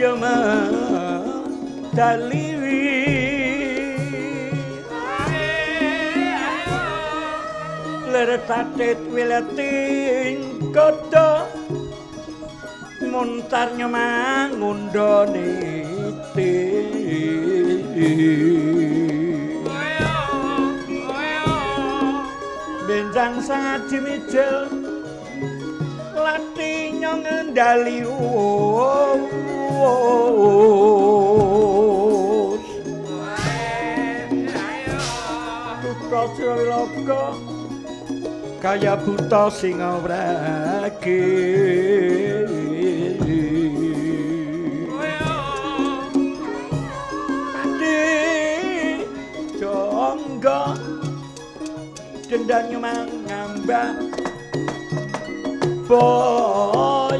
ya daliwi ler tatit wileting kodo montar nyemang ngundone ti benjang sangat jimijel lati nyong ngendali Putra Sriloka kaya buta sing obrake Pati jonggo dendangnya mangambah boyo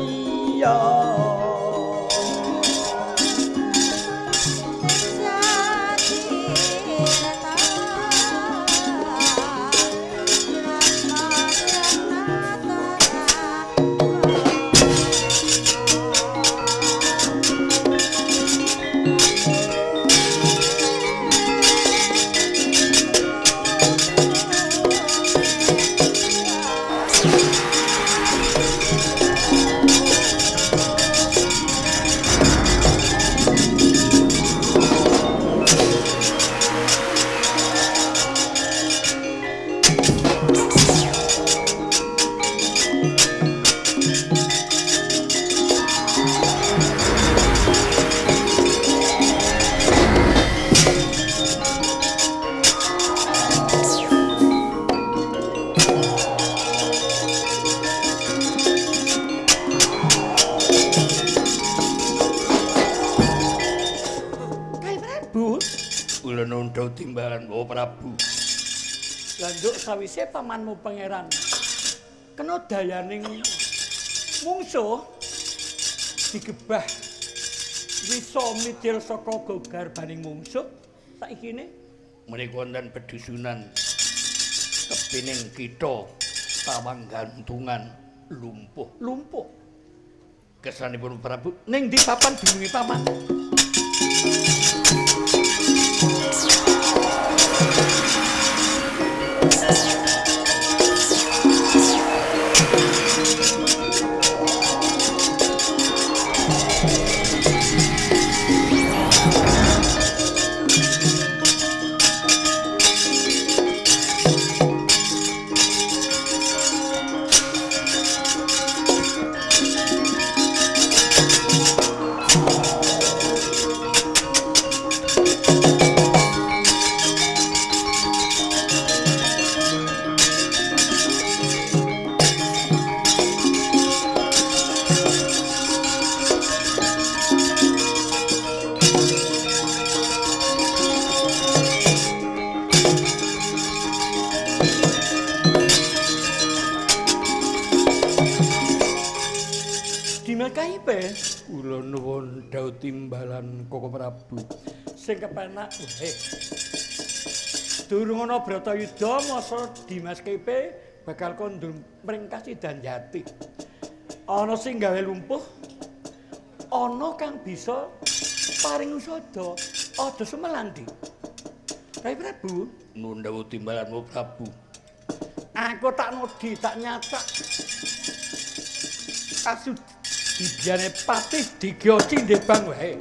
nundha timbalan Bapak Prabu. landuk sawise pamanmu pangeran. Kena dayaning mungsuh digebah wisa midil saka gogarbaning mungsuh. Saikine? Menika wonten pedusunan kepining kita tawang gantungan lumpuh. lumpuh. Kesanipun Prabu? Ning di papan bingungi paman Prabu. sing kepenak wae durung ana Bratayuda masa Dimas Kepe bakal kondur mringkasi Danjati ana sing gawe lumpuh ana kang bisa paring usada aja semelandi. Rai Prabu. Nuwun dawuh timbalan Bapak Prabu. aku tak nodi tak nyatak kasu dibiane patih digioci ndebang wae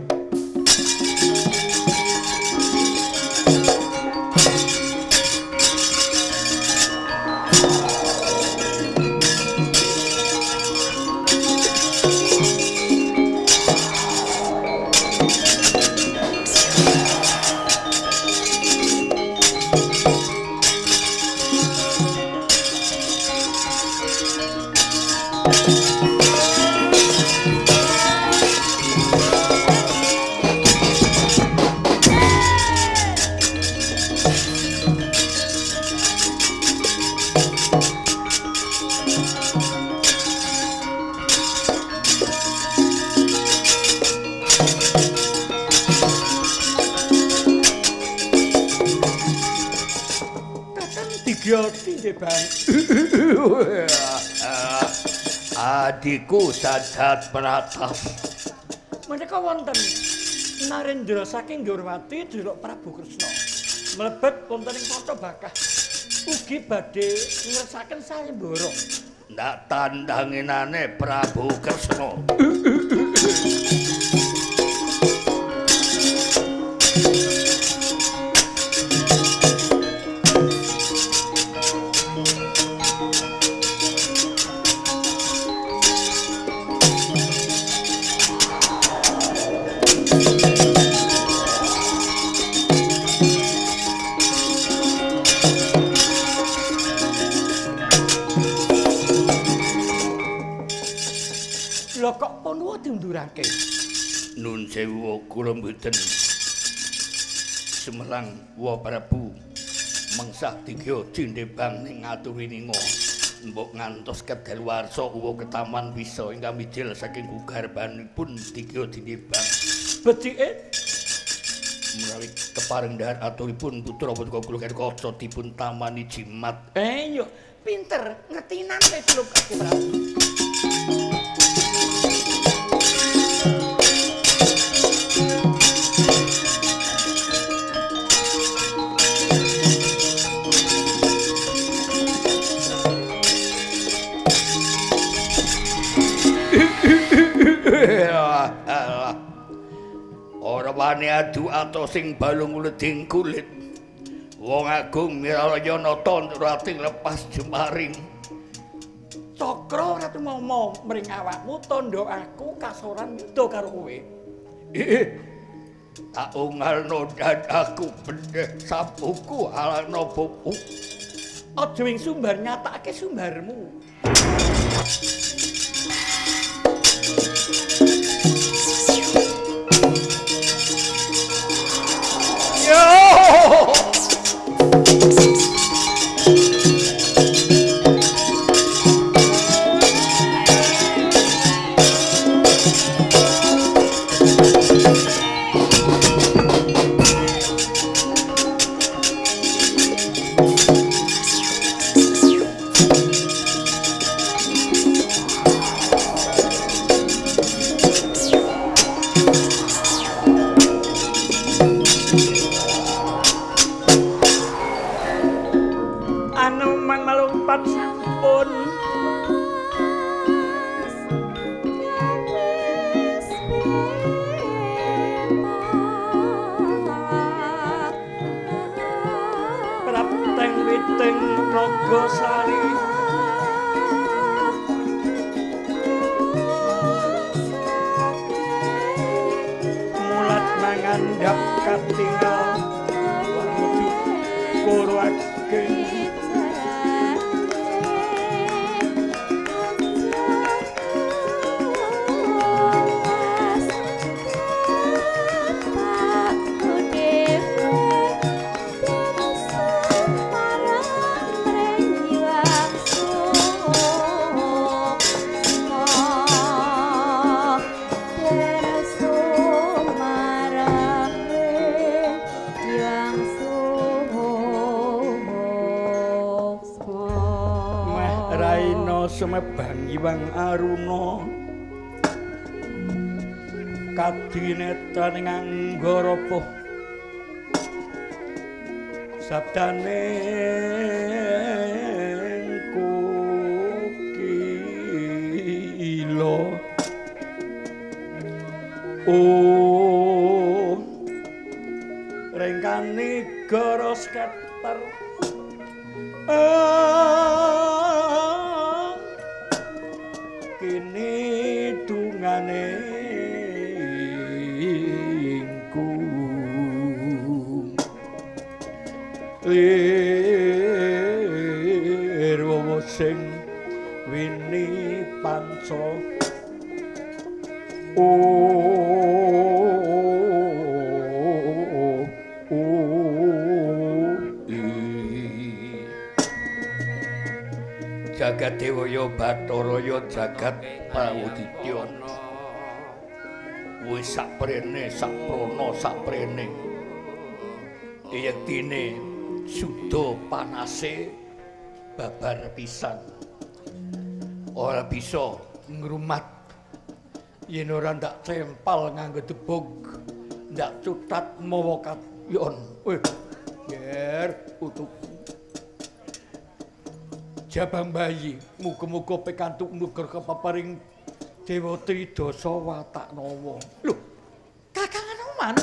Adikku Sadat Pratas. Menika wonten Narendra saking Durwati Driluk Prabu Kresna. Mlebet wonten ing Paca Bakah. Ugi badhe ngersaken sayembara. Ndak tandhanginane Prabu Kresna. Diundurake? Nun sewu kula mboten. Semelang wa Prabu mengsah tiga jindebang ning ngatuwininga mbok ngantos kedaluwarsa uwa ketaman wisa ingkang mijil saking gugarbanipun tiga jindebang Becike? Menawi kepareng dahar aturipun putra putra kula kaca dipun tamani jimat. Eh yo, pinter ngertinan Driluk aku Prabu. Wani adu ato sing balung uleding kulit. Wong agung Miralaya nata rating lepas jemaring. Cakra ratu momo mring awakmu tandha aku kasoran yuda karo kowe. Ih, tak ungalno dadaku bendeh sapuku alano pupu. Aja wing sumbar nyatakake sumbarmu. siap katingan Kadinetra ning anggarapuh Sabdane kukila Oh Rengkani goros keter Ah, lir wowo sing wini panca ih. Jagat Dewaya Bathara jagat Pawudidya. Wis saprene saprana saprene. Yektine suda panase babar pisan. Ora bisa ngrumat. Yen ora ndak cempal nganggo debug ndak cutat mawa katyon weh yer utuk. Jabang bayi muga-muga pikantuk nuger kepaparing dewa tridasa watak nawa lho kakang Anoman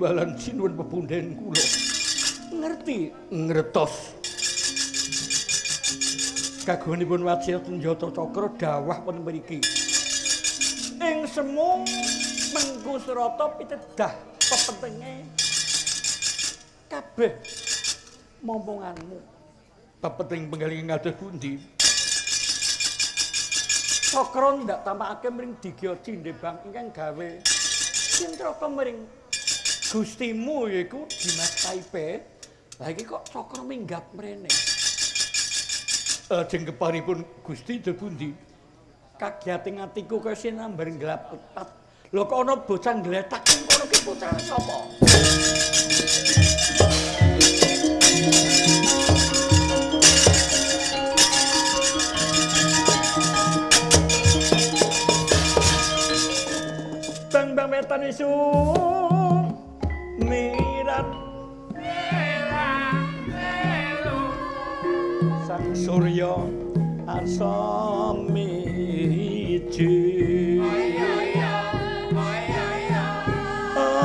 timbalan sinuwun pepundhen kula. Ngerti ngertos. Kagunganipun Wajir Senjata Cakra dawah wonten mriki. Ing semu mengku surata pitedah pepentenge kabeh momponganmu. Pepenting penggaling ngados pundi? Cakra ndak tamakake mring Digya Cindebang ingkang gawe cintraka mring Gustimu yaiku Dimas Kaipe. Lah iki kok cakra minggap mrene. Lajeng keparipun Gusti depundi? Kagiyating atiku kaya sinambar gelap ketat. Lho kok ana bocah ngletak ing kono ki bocah sapa? Bang bang wetan isu mirat Sang Surya asamiji Ah,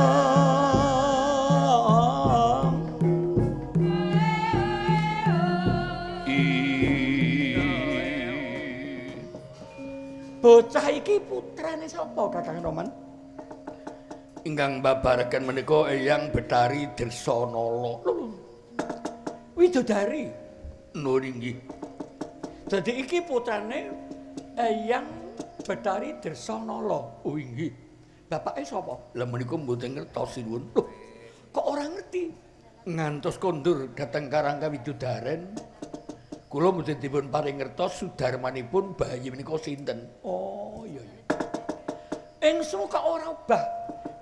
Bocah iki putrane sapa Kakang Roman? Ingkang babaraken menika Eyang Betari Dirsanala. Widodari. Nur inggih. Dadi iki putrane Eyang Betari Dirsanala. Oh inggih. Bapake sapa? Lah menika mboten ngertos sinuwun. Loh, kok ora ngerti? Ngantos kondur dhateng Karangka Widodaren. Kula mboten dipun paring ngertos sudarmanipun bayi menika sinten. Oh, iya iya. Ingsu kok ora obah.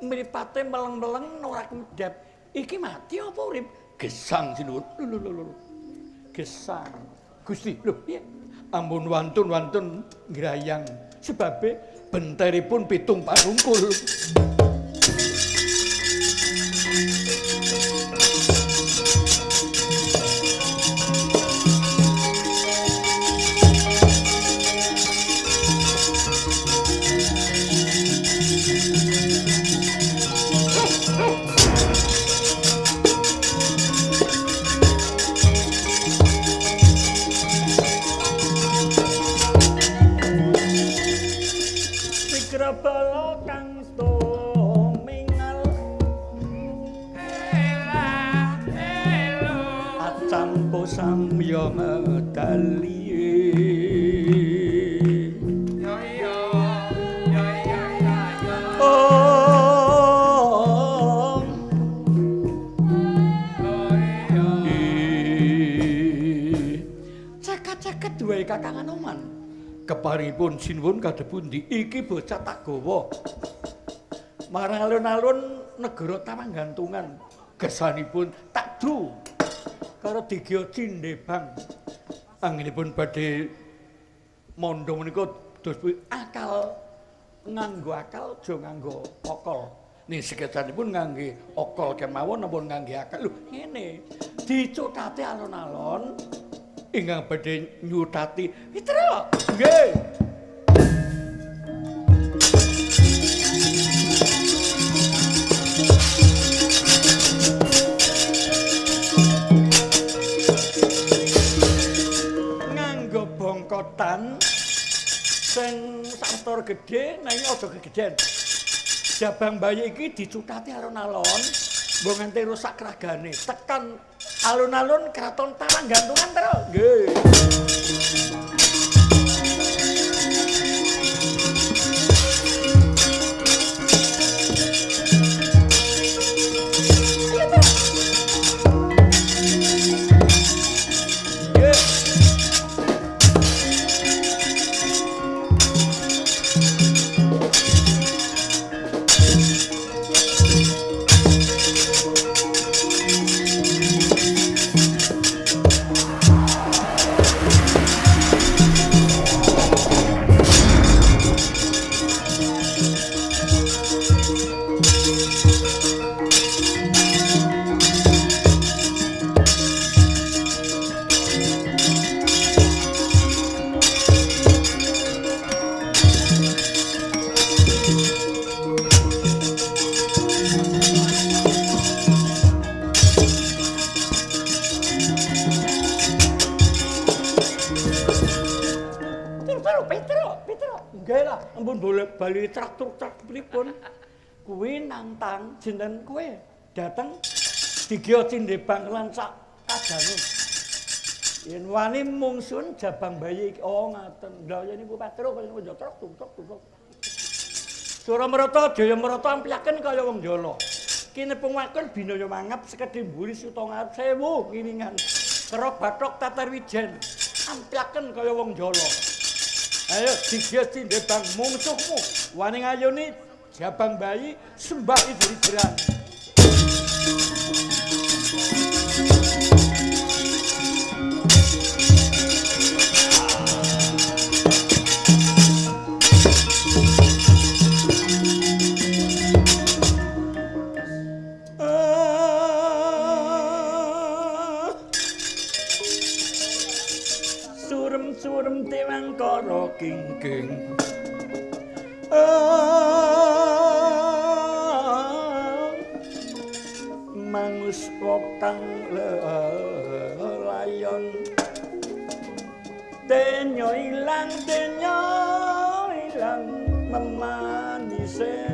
Mripate meleng-meleng ora medhep. Iki mati apa urip? Gesang sinuwun. Lho lho lho lho. Gesang. Gusti, lho piye? Ampun wantun-wantun ngrayang sebabe benteripun pitung parungkul. Duwe Kakang Anoman. Keparipun sinuwun kadepundi iki bocah tak gawa. Marang alun-alun negara Tamanggantungan. Gesanipun tak du karo Digya Cindebang. Anggenipun badhe mondho menika dos akal nganggo akal aja nganggo okol. Ning seketanipun ngangge okol kemawon napa ngangge akal. Lho ngene. Dicutati alon-alon ingkang badhe nyutati Mitra. Nggih. Nganggo bongkotan sing santor gedhe nanging aja kegedhen. Jabang bayi iki dicutati alon-alon nganti rusak kragane. Tekan alun-alun kraton Tarang. Gantungan terus nggih Nggih lah, ampun boleh bali traktor pripun. Kuwi nantang jinten kowe dateng Digya Cindebang lan sak kadane. Yen wani mungsun jabang bayi iki oh ngaten. Lha yen niku Petro kaya niku yo truk truk truk. Suramrata Jayamrata ampiaken kaya wong Jala. Kinepung wakon binaya mangap sekedhe mburi suta ngarep sewu ngiringan. Kerok bathok tatar wijen. Ampiaken kaya wong Jala. Ayo digya cindebang mungsuhmu wani ngayoni jabang bayi sembah idri jeran. Surem-surem tewang karo kingking Ah, mangus wotang layon denyo ilang denyo ilang memanise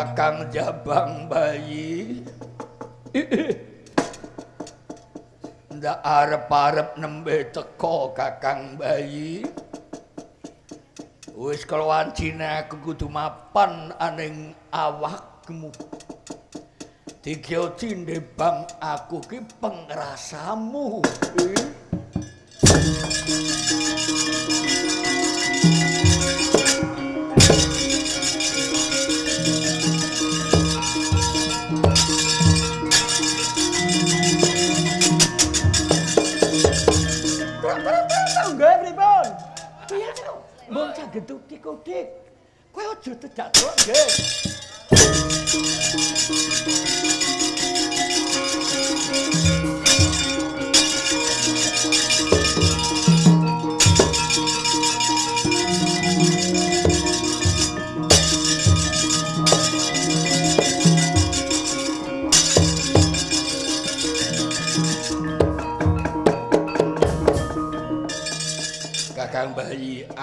Kakang Jabang bayi. Ndak arep-arep nembe teko Kakang bayi. Wis keluancine aku kudu mapan aning awakmu. Digya cindebang aku ki pengrasamu. Eh? Saged utik-utik. Kowe aja tedak truk nggih. Kakang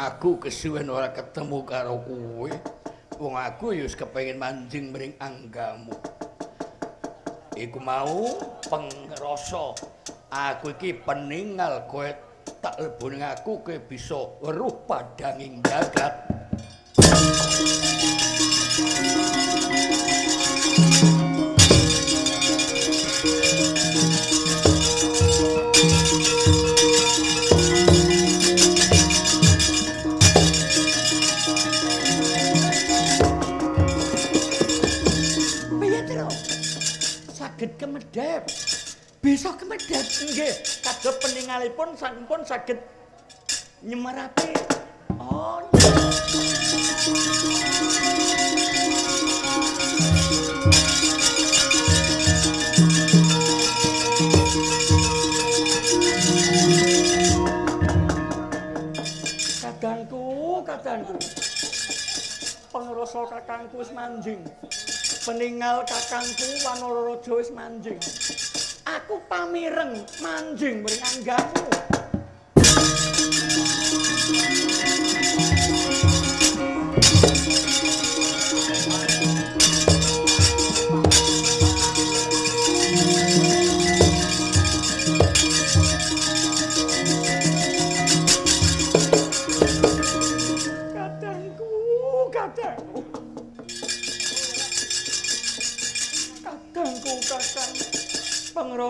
aku kesuwen ora ketemu karo kowe. Wong aku ya wis kepengin manjing mring anggamu. Iku mau pengrasa aku iki peninggal kowe tak lebone aku kowe bisa weruh padanging jagat. Kemedhep. Bisa kemedhep nggih. Kadep peningalipun sampun saged nyemerapi. Oh. Kadangku, kadangku. Pengrasa kakangku wis manjing. Peninggal kakangku Wanaraja wis manjing. Aku pamireng manjing mring anggamu.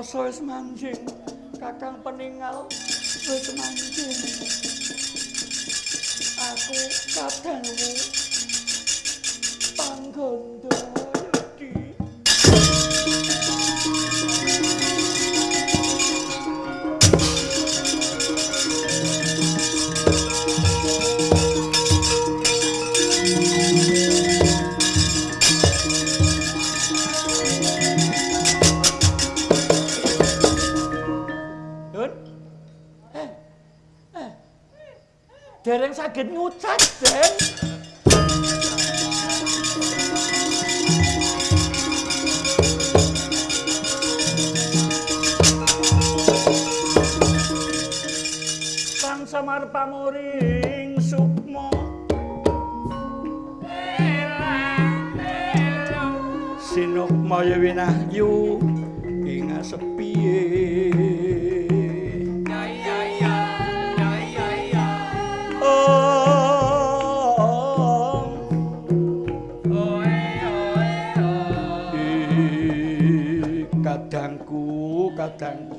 Pengrasa wis manjing. Kakang peninggal wis manjing. Aku kadangmu panggondo saged ngucap, Den. Sang Semar pamuring sukma. Sinukmaya winahyu kadangku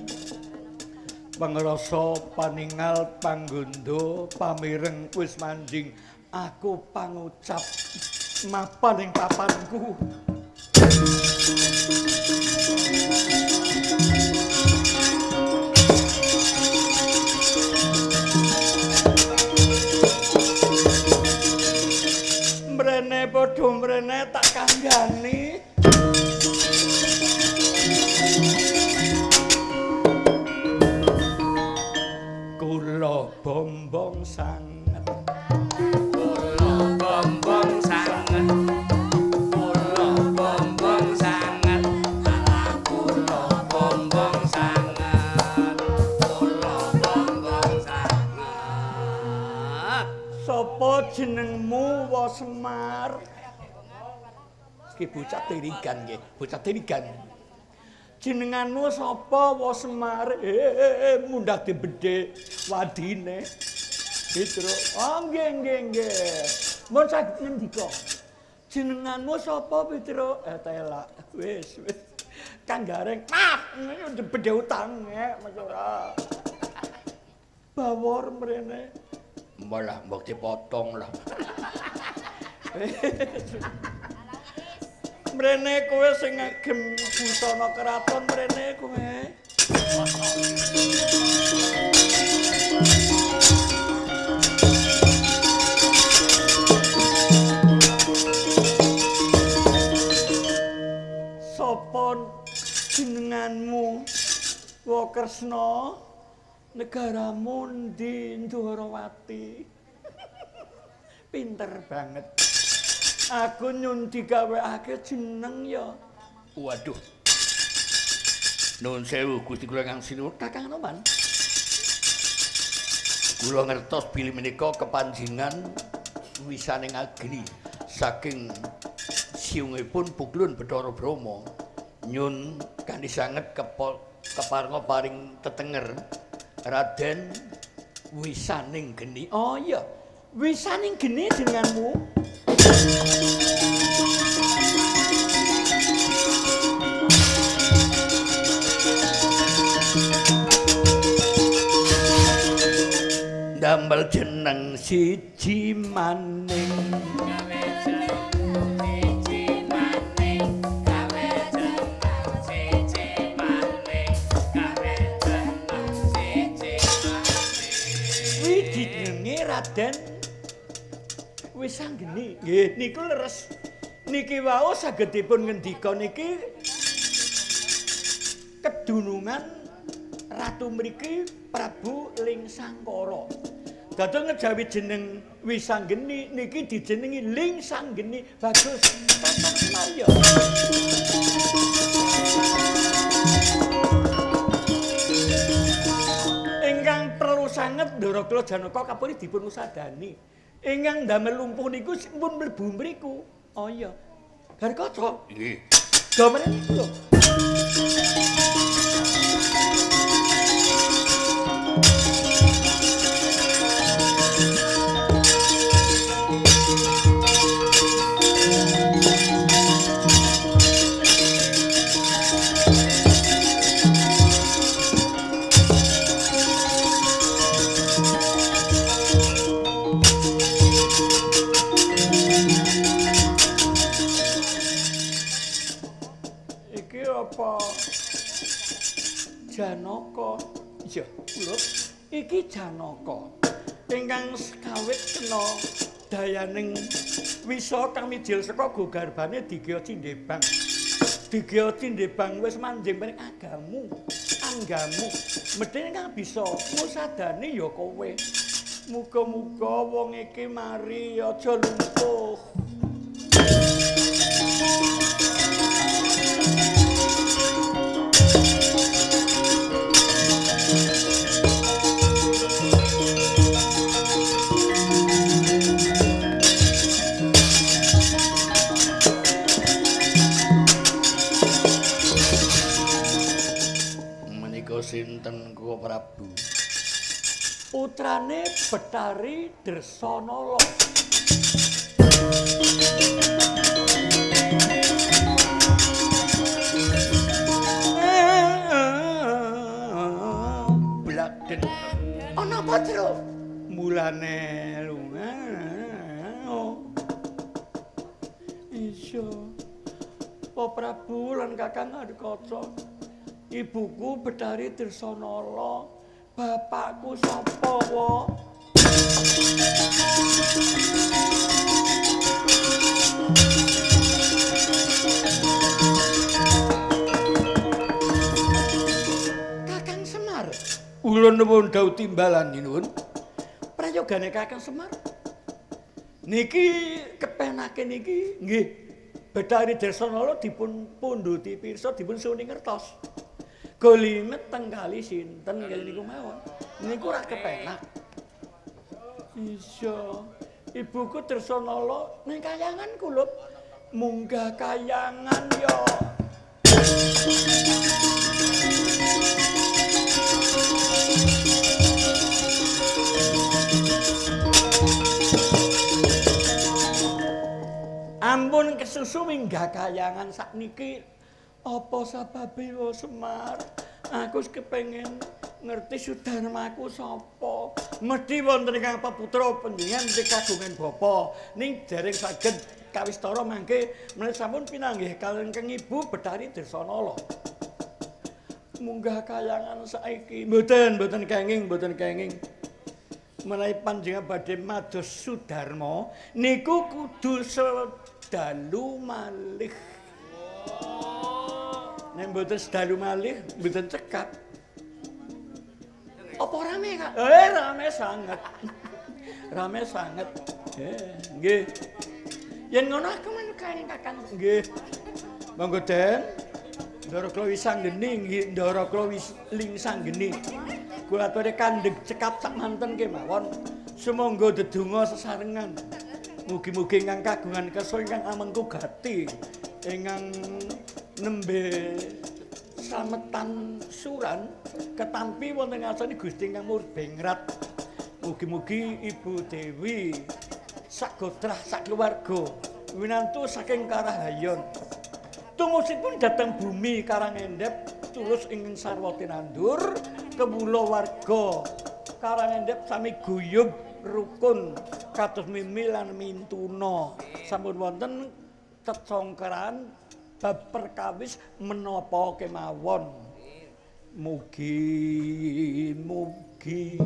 pangrasa paningal panggondo pamireng wis manjing. Aku pangucap mapan ing papanku. Mrene padha mrene tak kanggani jenengmu wa semar iki bocah tirigan nggih bocah tirigan jenenganmu sapa wa semar eh mundak dibedhe wadine Pitro, oh nggih nggih nggih. Mun saged ngendika. Jenenganmu sapa Pitro? Eh telak. Wis wis. Kang Gareng. Ah, ini bedhe utang nek Mas ora. Bawor mrene. Malah mbok dipotong lah. Mrene kowe sing ngagem busana keraton mrene kowe. Sapa jenenganmu? Wa Kresna negaramu ndi Ndharawati? Pinter banget. Aku nyun digawekake jeneng ya. Waduh. Nuwun sewu Gusti kula Kang Sinur. Kakang Noman. Kula ngertos bilih menika kepanjingan wisaning agni saking siungipun Buklun Bathara Brahma. Nyun kanthi sanget kepo keparenga paring tetenger Raden wisaning geni. Oh iya, wisaning geni jenenganmu. Damel jeneng Siji maning Raden wis anggeni. Nggih, niku leres. Niki wau saged dipun ngendika niki kedunungan ratu mriki Prabu Lingsangkara. Dados ngejawi jeneng Wisanggeni niki dijenengi Lingsanggeni bagus Kakang sanget Ndara Kula Janaka kapuri dipun usadani. Ingkang damel lumpuh niku pun mlebu mriku. Oh iya. Bar kaca. Nggih. Gamane niku lho. Janaka. Iya, lho. Iki Janaka. Ingkang sekawit kena dayaning wisa kang mijil saka gogarbane Digya Cindebang. Digya Cindebang wis manjing paring agamu, anggamu. Medhine kang bisa ngusadani ya kowe. Muga-muga wong iki mari aja lumpuh. Sinten Koko Prabu? putrane Betari Dersanala. Bladen. Ana apa, Tru? Mulane lunga. Iya. Pa Prabu lan Kakang Adikaca. Ibuku Betari Dersanala. Bapakku sapa, wa? Kakang Semar. Ulun nuwun dawuh timbalan nuwun. Prayogane Kakang Semar. Niki kepenake niki nggih Bedari Dersanala dipun pundhuti pirsa dipun suni ngertos. Golimet teng kali sinten kali niku mawon. Niku ora kepenak. Iya. Ibuku Dersanala ning kayangan kulup munggah kayangan yo. Ampun kesusu minggah kayangan sakniki apa sababe Semar? Aku kepengin ngerti sudarmaku sapa. Mesti wonten ingkang peputra panjenengan di kagungan bapa. Ning dereng saged kawistara mangke menawi sampun pinanggih kalengkeng ibu Betari Dersanala. Munggah kayangan saiki. Mboten, mboten kenging, mboten kenging. menawi panjenengan badhe mados Sudarma niku kudu sedalu malih. Nek mboten sedalu malih, mboten cekap. Apa rame, Kak? Eh, rame sanget. rame sanget. Eh, nggih. Yen ngono aku men kae Kakang. Nggih. Monggo Den. Ndara kula wisanggeni nggih, ndara kula wis lingsanggeni. Kula aturi kandheg cekap sak manten kemawon. Sumangga dedonga sesarengan. Mugi-mugi ingkang kagungan kersa ingkang amengku gati ingkang nembe slametan suran ketampi wonten ngasani Gusti ingkang murbengrat. Mugi-mugi Ibu Dewi sak gotrah sak keluarga winantu saking Karahayon. Tumusipun dateng bumi Karangendep tulus ingin sarwati nandur kebula warga Karangendep sami guyub rukun kados mimi lan mintuna sampun wonten cecongkeran bab perkawis menapa kemawon? Mugi mugi